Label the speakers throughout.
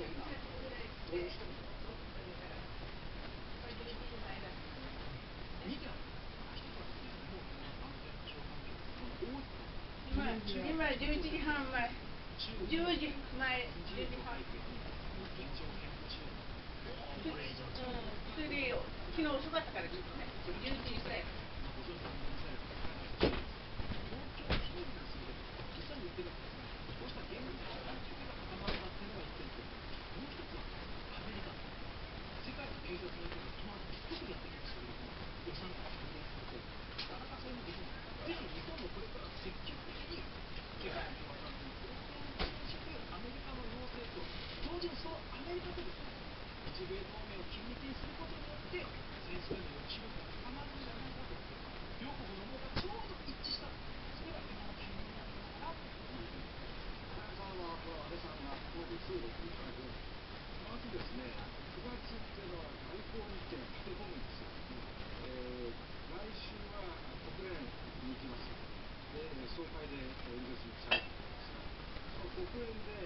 Speaker 1: 今11時半前10時前10時半うん、それで昨日遅かったからですね。11時ぐらい。
Speaker 2: にそのアメリカとで日米同盟を緊密にすることによって戦争への抑止力が高まるんじゃないかと両国の思いがちょうど一致したそれが今のタイミングなのかなというふうに
Speaker 3: 田中さんはこの安倍さんが抗議通告に行かれてまずですね9月っていうのは外交日程が立て込むんですよ、えー、来週は国連に行きます。で総会で演説にされるんです。がその国連で、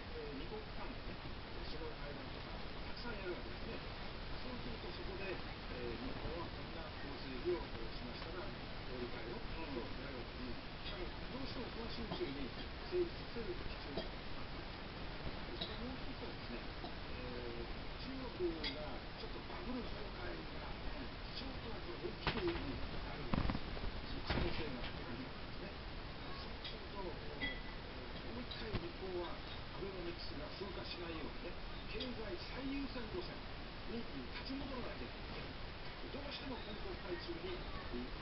Speaker 3: どうしても根本対中に